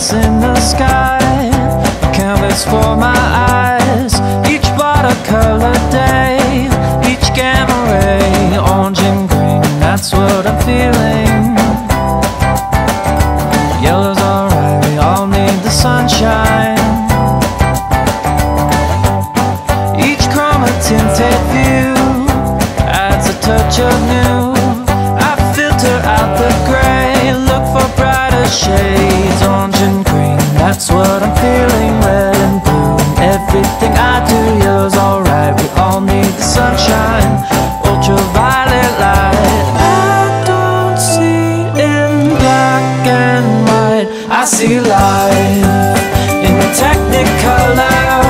in the sky. Canvas for my eyes. Each watercolor day. Each gamma ray Orange and green. That's what I'm feeling. Yellow's alright. We all need the sunshine. Each chroma tinted view Adds a touch of new I see light in technicolor.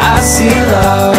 I see love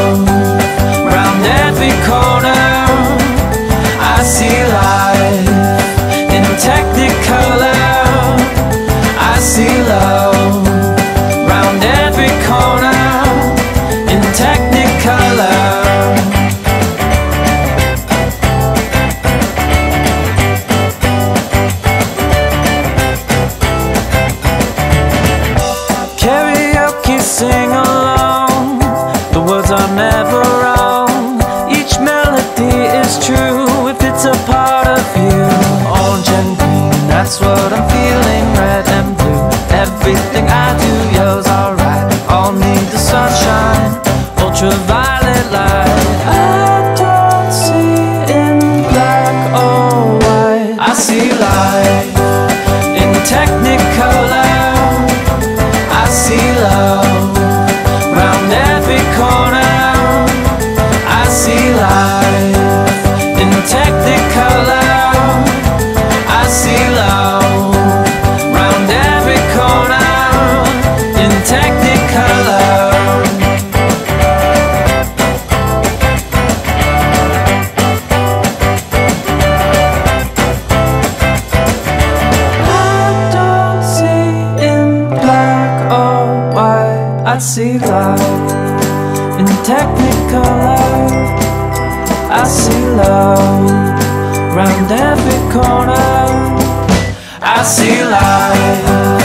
that's what I'm feeling. Red and blue, everything I do, yours alright. All need the sunshine, ultraviolet light. I see light in technicolor. I see love round every corner. I see light.